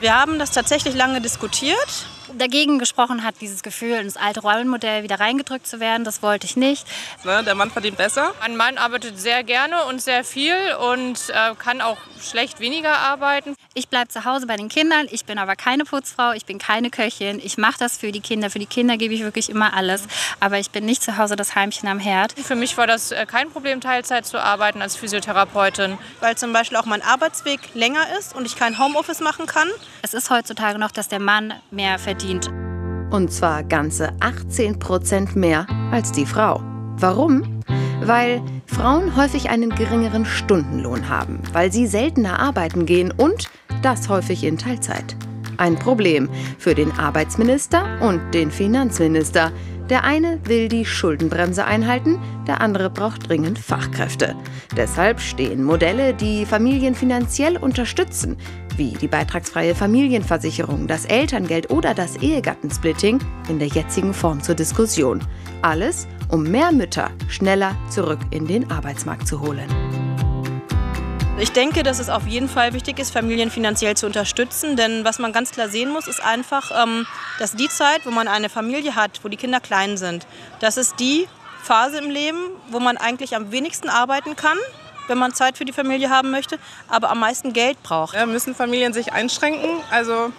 wir haben das tatsächlich lange diskutiert. Dagegen gesprochen hat dieses Gefühl, ins alte Rollenmodell wieder reingedrückt zu werden. Das wollte ich nicht. Ne, der Mann verdient besser. Mein Mann arbeitet sehr gerne und sehr viel und äh, kann auch schlecht weniger arbeiten. Ich bleibe zu Hause bei den Kindern. Ich bin aber keine Putzfrau, ich bin keine Köchin. Ich mache das für die Kinder. Für die Kinder gebe ich wirklich immer alles. Aber ich bin nicht zu Hause das Heimchen am Herd. Für mich war das äh, kein Problem, Teilzeit zu arbeiten als Physiotherapeutin. Weil zum Beispiel auch mein Arbeitsweg länger ist und ich kein Homeoffice machen kann. Es ist heutzutage noch, dass der Mann mehr verdient. Und zwar ganze 18 Prozent mehr als die Frau. Warum? Weil Frauen häufig einen geringeren Stundenlohn haben, weil sie seltener arbeiten gehen und das häufig in Teilzeit. Ein Problem für den Arbeitsminister und den Finanzminister. Der eine will die Schuldenbremse einhalten, der andere braucht dringend Fachkräfte. Deshalb stehen Modelle, die Familien finanziell unterstützen, wie die beitragsfreie Familienversicherung, das Elterngeld oder das Ehegattensplitting in der jetzigen Form zur Diskussion. Alles, um mehr Mütter schneller zurück in den Arbeitsmarkt zu holen. Ich denke, dass es auf jeden Fall wichtig ist, Familien finanziell zu unterstützen. Denn was man ganz klar sehen muss, ist einfach, ähm, dass die Zeit, wo man eine Familie hat, wo die Kinder klein sind, das ist die Phase im Leben, wo man eigentlich am wenigsten arbeiten kann, wenn man Zeit für die Familie haben möchte, aber am meisten Geld braucht. Ja, müssen Familien sich einschränken? Also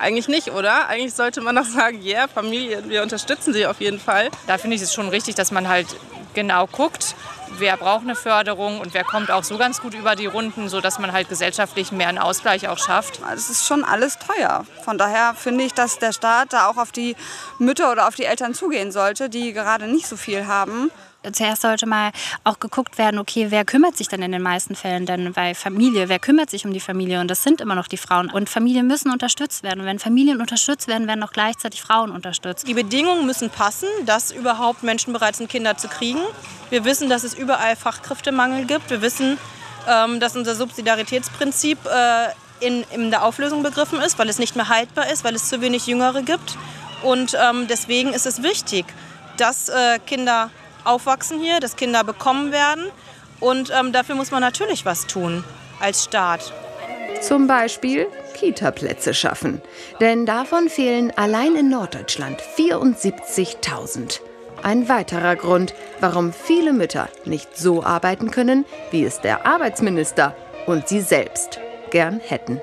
Eigentlich nicht, oder? Eigentlich sollte man doch sagen, ja, yeah, Familie, wir unterstützen sie auf jeden Fall. Da finde ich es schon richtig, dass man halt genau guckt, wer braucht eine Förderung und wer kommt auch so ganz gut über die Runden, sodass man halt gesellschaftlich mehr einen Ausgleich auch schafft. Es ist schon alles teuer. Von daher finde ich, dass der Staat da auch auf die Mütter oder auf die Eltern zugehen sollte, die gerade nicht so viel haben. Zuerst sollte mal auch geguckt werden, okay, wer kümmert sich denn in den meisten Fällen denn bei Familie? Wer kümmert sich um die Familie? Und das sind immer noch die Frauen. Und Familien müssen unterstützt werden. Und wenn Familien unterstützt werden, werden auch gleichzeitig Frauen unterstützt. Die Bedingungen müssen passen, dass überhaupt Menschen bereit sind, Kinder zu kriegen. Wir wissen, dass es überall Fachkräftemangel gibt. Wir wissen, ähm, dass unser Subsidiaritätsprinzip äh, in, in der Auflösung begriffen ist, weil es nicht mehr haltbar ist, weil es zu wenig Jüngere gibt. Und ähm, deswegen ist es wichtig, dass äh, Kinder aufwachsen hier, dass Kinder bekommen werden. Und ähm, dafür muss man natürlich was tun als Staat. Zum Beispiel Kita-Plätze schaffen. Denn davon fehlen allein in Norddeutschland 74.000. Ein weiterer Grund, warum viele Mütter nicht so arbeiten können, wie es der Arbeitsminister und sie selbst gern hätten.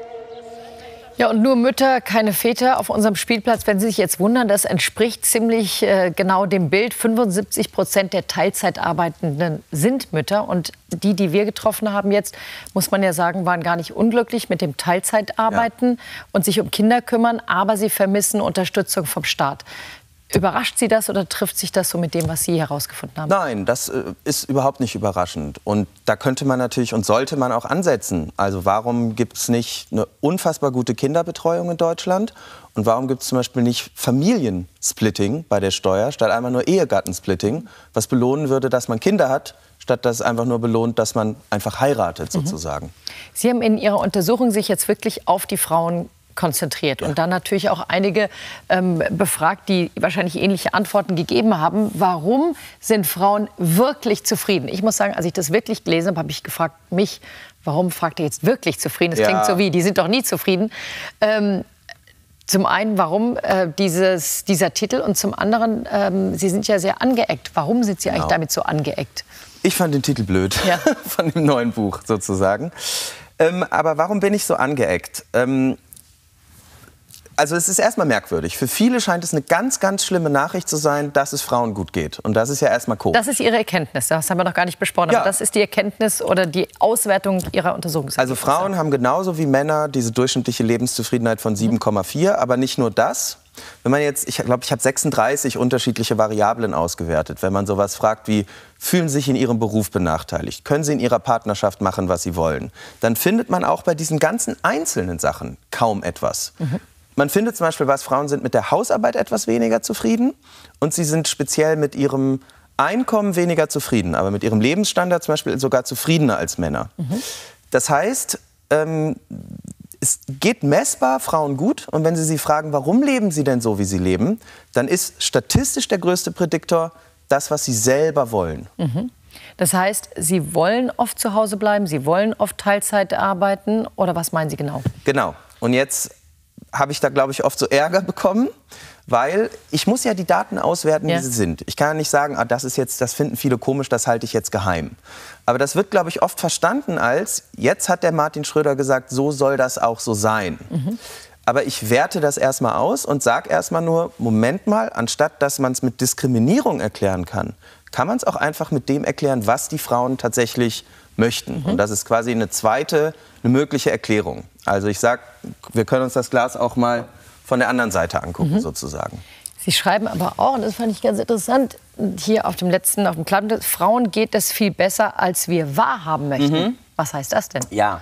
Ja, und nur Mütter, keine Väter auf unserem Spielplatz. Wenn Sie sich jetzt wundern, das entspricht ziemlich äh, genau dem Bild. 75 Prozent der Teilzeitarbeitenden sind Mütter. Und die, die wir getroffen haben jetzt, muss man ja sagen, waren gar nicht unglücklich mit dem Teilzeitarbeiten ja. und sich um Kinder kümmern. Aber sie vermissen Unterstützung vom Staat. Überrascht Sie das oder trifft sich das so mit dem, was Sie herausgefunden haben? Nein, das äh, ist überhaupt nicht überraschend. Und da könnte man natürlich und sollte man auch ansetzen. Also warum gibt es nicht eine unfassbar gute Kinderbetreuung in Deutschland? Und warum gibt es zum Beispiel nicht Familiensplitting bei der Steuer, statt einfach nur Ehegattensplitting, was belohnen würde, dass man Kinder hat, statt dass es einfach nur belohnt, dass man einfach heiratet Mhm. sozusagen. Sie haben in Ihrer Untersuchung sich jetzt wirklich auf die Frauen konzentriert und dann natürlich auch einige ähm, befragt, die wahrscheinlich ähnliche Antworten gegeben haben. Warum sind Frauen wirklich zufrieden? Ich muss sagen, als ich das wirklich gelesen habe, habe ich gefragt, mich, warum fragt ihr jetzt wirklich zufrieden? Das Ja. klingt so wie, die sind doch nie zufrieden. Ähm, zum einen, warum äh, dieses, dieser Titel und zum anderen, ähm, Sie sind ja sehr angeeckt. Warum sind Sie eigentlich Genau. damit so angeeckt? Ich fand den Titel blöd Ja. von dem neuen Buch sozusagen. Ähm, aber warum bin ich so angeeckt? Ähm, also es ist erstmal merkwürdig. Für viele scheint es eine ganz, ganz schlimme Nachricht zu sein, dass es Frauen gut geht. Und das ist ja erstmal komisch. Das ist Ihre Erkenntnis, das haben wir noch gar nicht besprochen. Ja. Aber das ist die Erkenntnis oder die Auswertung Ihrer Untersuchung. Also Frauen haben genauso wie Männer diese durchschnittliche Lebenszufriedenheit von 7,4. Aber nicht nur das. Wenn man jetzt, ich glaube, ich habe 36 unterschiedliche Variablen ausgewertet. Wenn man sowas fragt wie, fühlen Sie sich in Ihrem Beruf benachteiligt? Können Sie in Ihrer Partnerschaft machen, was Sie wollen? Dann findet man auch bei diesen ganzen einzelnen Sachen kaum etwas. Man findet zum Beispiel, was Frauen sind mit der Hausarbeit etwas weniger zufrieden und sie sind speziell mit ihrem Einkommen weniger zufrieden, aber mit ihrem Lebensstandard zum Beispiel sogar zufriedener als Männer. Das heißt, ähm, es geht messbar Frauen gut und wenn Sie sie fragen, warum leben sie denn so, wie sie leben, dann ist statistisch der größte Prädiktor das, was sie selber wollen. Mhm. Das heißt, Sie wollen oft zu Hause bleiben, Sie wollen oft Teilzeit arbeiten oder was meinen Sie genau? Genau. Und jetzt habe ich da, glaube ich, oft so Ärger bekommen, weil ich muss ja die Daten auswerten, Ja. wie sie sind. Ich kann ja nicht sagen, ah, das ist jetzt, das finden viele komisch, das halte ich jetzt geheim. Aber das wird, glaube ich, oft verstanden als, jetzt hat der Martin Schröder gesagt, so soll das auch so sein. Aber ich werte das erstmal aus und sage erstmal nur, Moment mal, anstatt dass man es mit Diskriminierung erklären kann, kann man es auch einfach mit dem erklären, was die Frauen tatsächlich möchten. Und das ist quasi eine zweite, eine mögliche Erklärung. Also ich sage, wir können uns das Glas auch mal von der anderen Seite angucken, sozusagen. Sie schreiben aber auch, und das fand ich ganz interessant, hier auf dem letzten, auf dem Klappen, Frauen geht es viel besser, als wir wahrhaben möchten. Mhm. Was heißt das denn? Ja.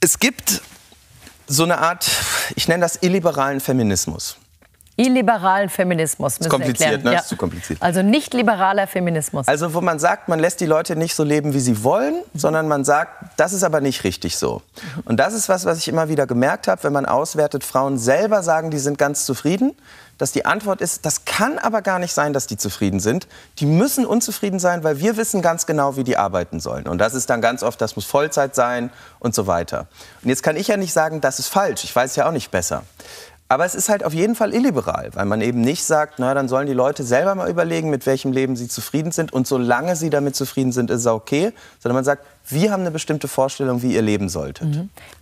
Es gibt so eine Art, ich nenne das illiberalen Feminismus. Illiberalen Feminismus. müssen Sie kompliziert, erklären. ne? Ist zu kompliziert. Also nicht liberaler Feminismus. Also wo man sagt, man lässt die Leute nicht so leben, wie sie wollen, sondern man sagt, das ist aber nicht richtig so. Und das ist was, was ich immer wieder gemerkt habe, wenn man auswertet, Frauen selber sagen, die sind ganz zufrieden, dass die Antwort ist, das kann aber gar nicht sein, dass die zufrieden sind. Die müssen unzufrieden sein, weil wir wissen ganz genau, wie die arbeiten sollen. Und das ist dann ganz oft, das muss Vollzeit sein und so weiter. Und jetzt kann ich ja nicht sagen, das ist falsch. Ich weiß ja auch nicht besser. Aber es ist halt auf jeden Fall illiberal, weil man eben nicht sagt, na, dann sollen die Leute selber mal überlegen, mit welchem Leben sie zufrieden sind. Und solange sie damit zufrieden sind, ist es okay. Sondern man sagt, wir haben eine bestimmte Vorstellung, wie ihr leben solltet.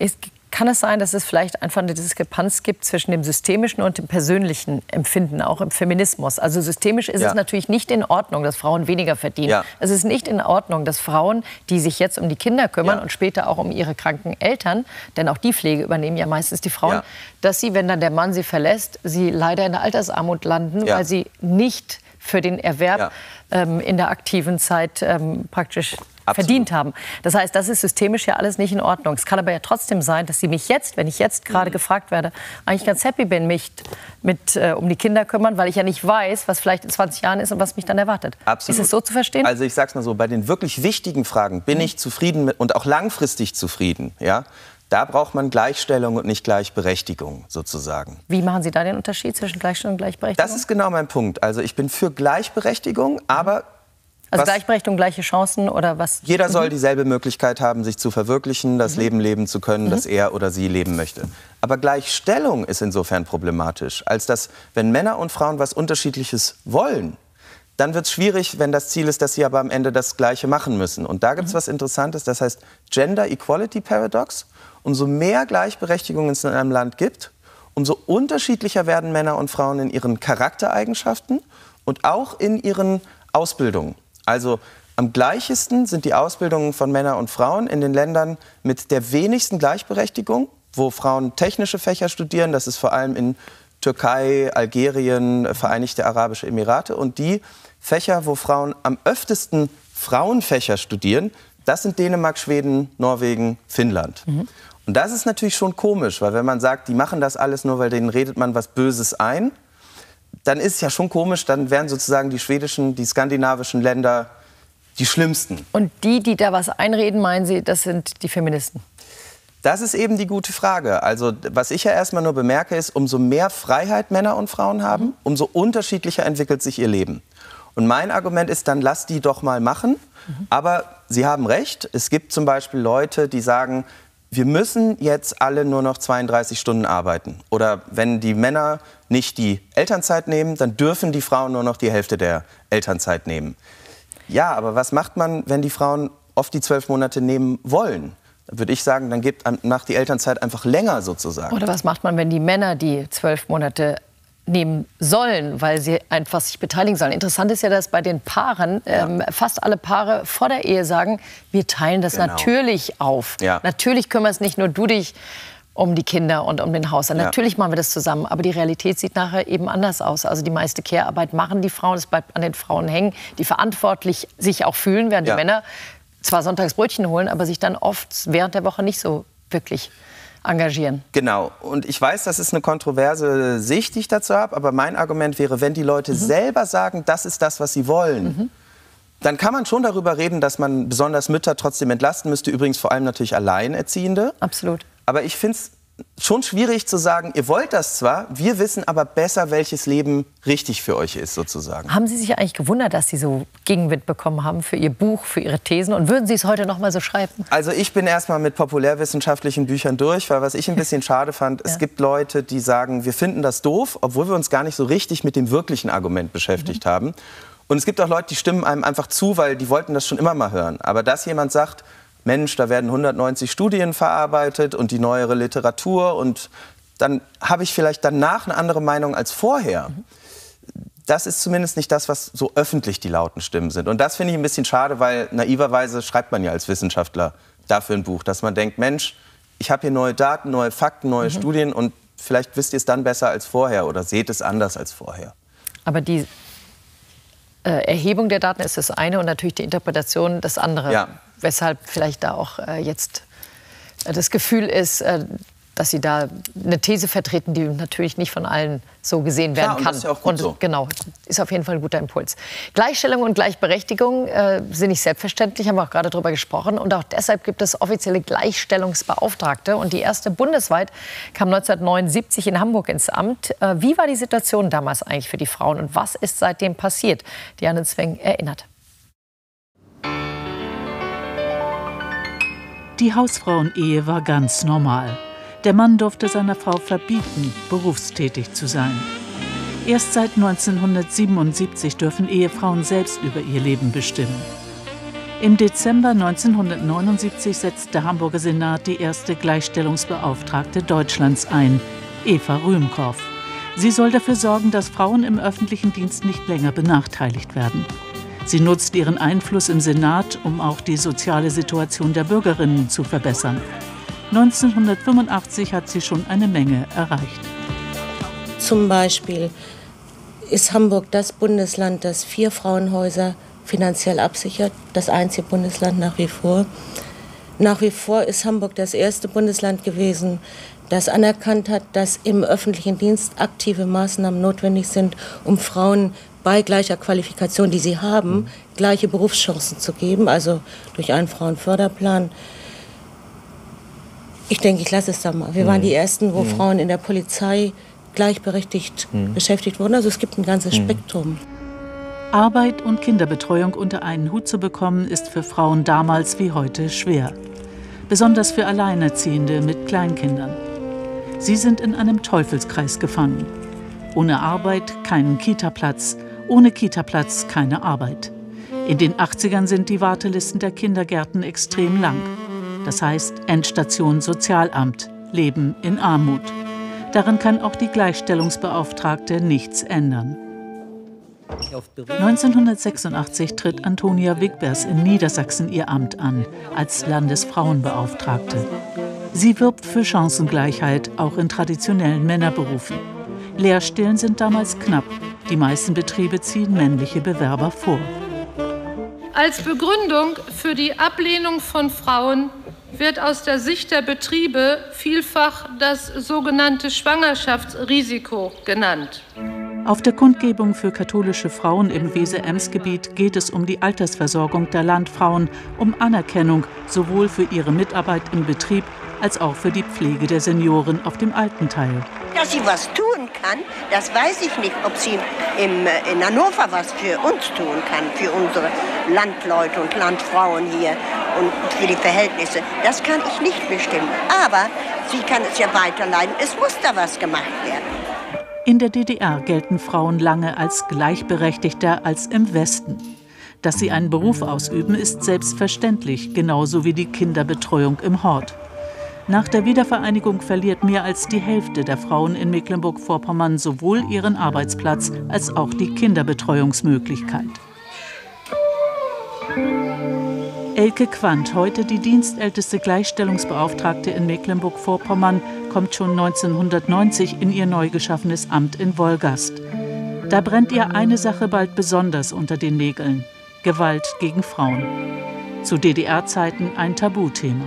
Ist, kann es sein, dass es vielleicht einfach eine Diskrepanz gibt zwischen dem systemischen und dem persönlichen Empfinden, auch im Feminismus? Also systemisch ist Ja. es natürlich nicht in Ordnung, dass Frauen weniger verdienen. Ja. Es ist nicht in Ordnung, dass Frauen, die sich jetzt um die Kinder kümmern Ja. und später auch um ihre kranken Eltern, denn auch die Pflege übernehmen ja meistens die Frauen, dass sie, wenn dann der Mann sie verlässt, sie leider in der Altersarmut landen, weil sie nicht für den Erwerb Ja. ähm, in der aktiven Zeit ähm, praktisch verdient haben. Das heißt, das ist systemisch ja alles nicht in Ordnung. Es kann aber ja trotzdem sein, dass Sie mich jetzt, wenn ich jetzt gerade gefragt werde, eigentlich ganz happy bin, mich mit äh, um die Kinder kümmern, weil ich ja nicht weiß, was vielleicht in 20 Jahren ist und was mich dann erwartet. Absolut. Ist es so zu verstehen? Also ich sag's mal so, bei den wirklich wichtigen Fragen bin ich zufrieden mit, und auch langfristig zufrieden. Ja? Da braucht man Gleichstellung und nicht Gleichberechtigung sozusagen. Wie machen Sie da den Unterschied zwischen Gleichstellung und Gleichberechtigung? Das ist genau mein Punkt. Also ich bin für Gleichberechtigung, aber also was- Gleichberechtigung, gleiche Chancen oder was? jeder soll Mhm. dieselbe Möglichkeit haben, sich zu verwirklichen, das Leben leben zu können, das er oder sie leben möchte. Aber Gleichstellung ist insofern problematisch, als dass, wenn Männer und Frauen was Unterschiedliches wollen, dann wird es schwierig, wenn das Ziel ist, dass sie aber am Ende das Gleiche machen müssen. Und da gibt es was Interessantes, das heißt Gender Equality Paradox. Umso mehr Gleichberechtigung es in einem Land gibt, umso unterschiedlicher werden Männer und Frauen in ihren Charaktereigenschaften und auch in ihren Ausbildungen. Also am gleichesten sind die Ausbildungen von Männern und Frauen in den Ländern mit der wenigsten Gleichberechtigung, wo Frauen technische Fächer studieren. Das ist vor allem in Türkei, Algerien, Vereinigte Arabische Emirate. Und die Fächer, wo Frauen am öftesten Frauenfächer studieren, das sind Dänemark, Schweden, Norwegen, Finnland. Und das ist natürlich schon komisch, weil wenn man sagt, die machen das alles nur, weil denen redet man was Böses ein, dann ist es ja schon komisch, dann wären sozusagen die schwedischen, die skandinavischen Länder die schlimmsten. Und die, die da was einreden, meinen Sie, das sind die Feministen? Das ist eben die gute Frage. Also was ich ja erstmal nur bemerke, ist, umso mehr Freiheit Männer und Frauen haben, umso unterschiedlicher entwickelt sich ihr Leben. Und mein Argument ist, dann lass die doch mal machen. Aber Sie haben recht, es gibt zum Beispiel Leute, die sagen, wir müssen jetzt alle nur noch 32 Stunden arbeiten. Oder wenn die Männer nicht die Elternzeit nehmen, dann dürfen die Frauen nur noch die Hälfte der Elternzeit nehmen. Ja, aber was macht man, wenn die Frauen oft die zwölf Monate nehmen wollen? Würde ich sagen, dann gibt nach die Elternzeit einfach länger sozusagen. Oder was macht man, wenn die Männer die zwölf Monate nehmen sollen, weil sie einfach sich beteiligen sollen? Interessant ist ja, dass bei den Paaren ähm, fast alle Paare vor der Ehe sagen, wir teilen das Genau. natürlich auf. Ja. Natürlich kümmerst nicht nur du dich um die Kinder und um den Haushalt. Ja. Natürlich machen wir das zusammen, aber die Realität sieht nachher eben anders aus. Also die meiste Care-Arbeit machen die Frauen, es bleibt an den Frauen hängen, die verantwortlich sich auch fühlen, während die Männer zwar sonntags Brötchen holen, aber sich dann oft während der Woche nicht so wirklich engagieren. Genau. Und ich weiß, das ist eine kontroverse Sicht, die ich dazu habe. Aber mein Argument wäre, wenn die Leute selber sagen, das ist das, was sie wollen, dann kann man schon darüber reden, dass man besonders Mütter trotzdem entlasten müsste. Übrigens vor allem natürlich Alleinerziehende. Absolut. Aber ich finde es schon schwierig zu sagen, ihr wollt das zwar, wir wissen aber besser, welches Leben richtig für euch ist, sozusagen. Haben Sie sich eigentlich gewundert, dass Sie so Gegenwind bekommen haben für Ihr Buch, für Ihre Thesen? Und würden Sie es heute noch mal so schreiben? Also ich bin erstmal mit populärwissenschaftlichen Büchern durch, weil was ich ein bisschen schade fand, es gibt Leute, die sagen, wir finden das doof, obwohl wir uns gar nicht so richtig mit dem wirklichen Argument beschäftigt haben. Und es gibt auch Leute, die stimmen einem einfach zu, weil die wollten das schon immer mal hören. Aber dass jemand sagt, Mensch, da werden 190 Studien verarbeitet und die neuere Literatur und dann habe ich vielleicht danach eine andere Meinung als vorher. Das ist zumindest nicht das, was so öffentlich die lauten Stimmen sind. Und das finde ich ein bisschen schade, weil naiverweise schreibt man ja als Wissenschaftler dafür ein Buch, dass man denkt, Mensch, ich habe hier neue Daten, neue Fakten, neue Mhm. Studien und vielleicht wisst ihr es dann besser als vorher oder seht es anders als vorher. Aber die äh, Erhebung der Daten ist das eine und natürlich die Interpretation das andere. Ja. Weshalb vielleicht da auch äh, jetzt äh, das Gefühl ist, äh, dass Sie da eine These vertreten, die natürlich nicht von allen so gesehen werden Klar, und kann. das ist ja auch gut so. Genau, ist auf jeden Fall ein guter Impuls. Gleichstellung und Gleichberechtigung äh, sind nicht selbstverständlich, haben wir auch gerade darüber gesprochen. Und auch deshalb gibt es offizielle Gleichstellungsbeauftragte. Und die erste bundesweit kam 1979 in Hamburg ins Amt. Äh, wie war die Situation damals eigentlich für die Frauen und was ist seitdem passiert? Diane Zweng erinnert. Die Hausfrauenehe war ganz normal. Der Mann durfte seiner Frau verbieten, berufstätig zu sein. Erst seit 1977 dürfen Ehefrauen selbst über ihr Leben bestimmen. Im Dezember 1979 setzt der Hamburger Senat die erste Gleichstellungsbeauftragte Deutschlands ein, Eva Rühmkorff. Sie soll dafür sorgen, dass Frauen im öffentlichen Dienst nicht länger benachteiligt werden. Sie nutzt ihren Einfluss im Senat, um auch die soziale Situation der Bürgerinnen zu verbessern. 1985 hat sie schon eine Menge erreicht. Zum Beispiel ist Hamburg das Bundesland, das vier Frauenhäuser finanziell absichert, das einzige Bundesland nach wie vor. Nach wie vor ist Hamburg das erste Bundesland gewesen, das anerkannt hat, dass im öffentlichen Dienst aktive Maßnahmen notwendig sind, um Frauen bei gleicher Qualifikation, die sie haben, gleiche Berufschancen zu geben, also durch einen Frauenförderplan. Ich denke, ich lasse es da mal. Wir mhm. waren die Ersten, wo mhm. Frauen in der Polizei gleichberechtigt mhm. beschäftigt wurden. Also es gibt ein ganzes mhm. Spektrum. Arbeit und Kinderbetreuung unter einen Hut zu bekommen, ist für Frauen damals wie heute schwer. Besonders für Alleinerziehende mit Kleinkindern. Sie sind in einem Teufelskreis gefangen. Ohne Arbeit keinen Kitaplatz, ohne Kitaplatz keine Arbeit. In den 80ern sind die Wartelisten der Kindergärten extrem lang. Das heißt Endstation Sozialamt, Leben in Armut. Daran kann auch die Gleichstellungsbeauftragte nichts ändern. 1986 tritt Antonia Wigbers in Niedersachsen ihr Amt an als Landesfrauenbeauftragte. Sie wirbt für Chancengleichheit auch in traditionellen Männerberufen. Lehrstellen sind damals knapp. Die meisten Betriebe ziehen männliche Bewerber vor. Als Begründung für die Ablehnung von Frauen wird aus der Sicht der Betriebe vielfach das sogenannte Schwangerschaftsrisiko genannt. Auf der Kundgebung für katholische Frauen im Weser-Ems-Gebiet geht es um die Altersversorgung der Landfrauen, um Anerkennung sowohl für ihre Mitarbeit im Betrieb als auch für die Pflege der Senioren auf dem alten Teil. Dass sie was tun kann, das weiß ich nicht. Ob sie im, äh, in Hannover was für uns tun kann, für unsere Landleute und Landfrauen hier und für die Verhältnisse, das kann ich nicht bestimmen. Aber sie kann es ja weiterleiten. Es muss da was gemacht werden. In der DDR gelten Frauen lange als gleichberechtigter als im Westen. Dass sie einen Beruf ausüben, ist selbstverständlich, genauso wie die Kinderbetreuung im Hort. Nach der Wiedervereinigung verliert mehr als die Hälfte der Frauen in Mecklenburg-Vorpommern sowohl ihren Arbeitsplatz als auch die Kinderbetreuungsmöglichkeit. Elke Quandt, heute die dienstälteste Gleichstellungsbeauftragte in Mecklenburg-Vorpommern, kommt schon 1990 in ihr neu geschaffenes Amt in Wolgast. Da brennt ihr eine Sache bald besonders unter den Nägeln: Gewalt gegen Frauen. Zu DDR-Zeiten ein Tabuthema.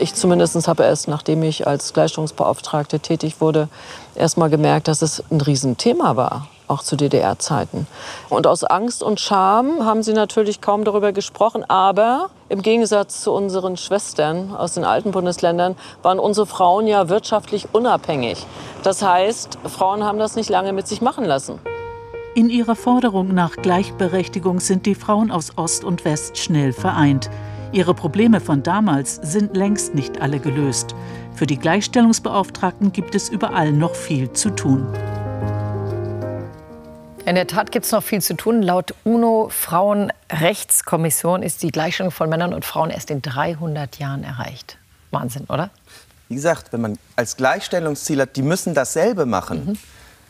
Ich zumindest habe erst, nachdem ich als Gleichstellungsbeauftragte tätig wurde, erst gemerkt, dass es ein Riesenthema war, auch zu DDR-Zeiten. Und aus Angst und Scham haben sie natürlich kaum darüber gesprochen. Aber im Gegensatz zu unseren Schwestern aus den alten Bundesländern waren unsere Frauen ja wirtschaftlich unabhängig. Das heißt, Frauen haben das nicht lange mit sich machen lassen. In ihrer Forderung nach Gleichberechtigung sind die Frauen aus Ost und West schnell vereint. Ihre Probleme von damals sind längst nicht alle gelöst. Für die Gleichstellungsbeauftragten gibt es überall noch viel zu tun. In der Tat gibt es noch viel zu tun. Laut UNO-Frauenrechtskommission ist die Gleichstellung von Männern und Frauen erst in 300 Jahren erreicht. Wahnsinn, oder? Wie gesagt, wenn man als Gleichstellungsziel hat, die müssen dasselbe machen. Mhm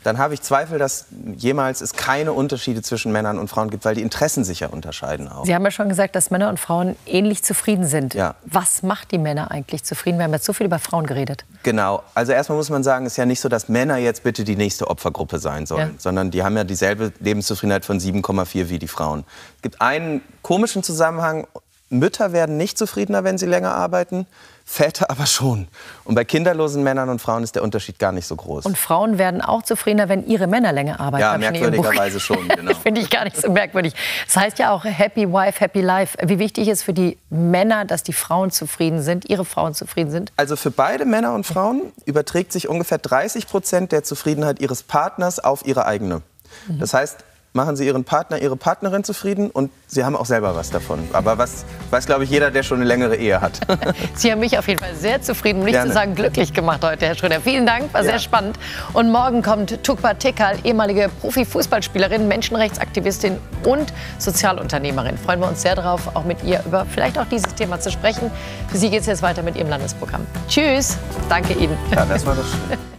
dann habe ich Zweifel, dass jemals es keine Unterschiede zwischen Männern und Frauen gibt, weil die Interessen sich ja unterscheiden auch. Sie haben ja schon gesagt, dass Männer und Frauen ähnlich zufrieden sind. Ja. Was macht die Männer eigentlich zufrieden? Wir haben jetzt so viel über Frauen geredet. Genau. Also erstmal muss man sagen, es ist ja nicht so, dass Männer jetzt bitte die nächste Opfergruppe sein sollen, ja. sondern die haben ja dieselbe Lebenszufriedenheit von 7,4 wie die Frauen. Es gibt einen komischen Zusammenhang. Mütter werden nicht zufriedener, wenn sie länger arbeiten. Väter aber schon. Und bei kinderlosen Männern und Frauen ist der Unterschied gar nicht so groß. Und Frauen werden auch zufriedener, wenn ihre Männer länger arbeiten. Ja, merkwürdigerweise schon. Genau. Finde ich gar nicht so merkwürdig. Das heißt ja auch Happy Wife, Happy Life. Wie wichtig ist für die Männer, dass die Frauen zufrieden sind, ihre Frauen zufrieden sind? Also für beide Männer und Frauen überträgt sich ungefähr 30 Prozent der Zufriedenheit ihres Partners auf ihre eigene. Das heißt, machen Sie Ihren Partner, Ihre Partnerin zufrieden und Sie haben auch selber was davon. Aber was weiß, glaube ich, jeder, der schon eine längere Ehe hat. Sie haben mich auf jeden Fall sehr zufrieden, um nicht Gerne. zu sagen glücklich gemacht heute, Herr Schröder. Vielen Dank, war Ja. sehr spannend. Und morgen kommt Tukba Tekal, ehemalige Profifußballspielerin, Menschenrechtsaktivistin und Sozialunternehmerin. Freuen wir uns sehr darauf, auch mit ihr über vielleicht auch dieses Thema zu sprechen. Für Sie geht es jetzt weiter mit Ihrem Landesprogramm. Tschüss, danke Ihnen. Ja, das war das.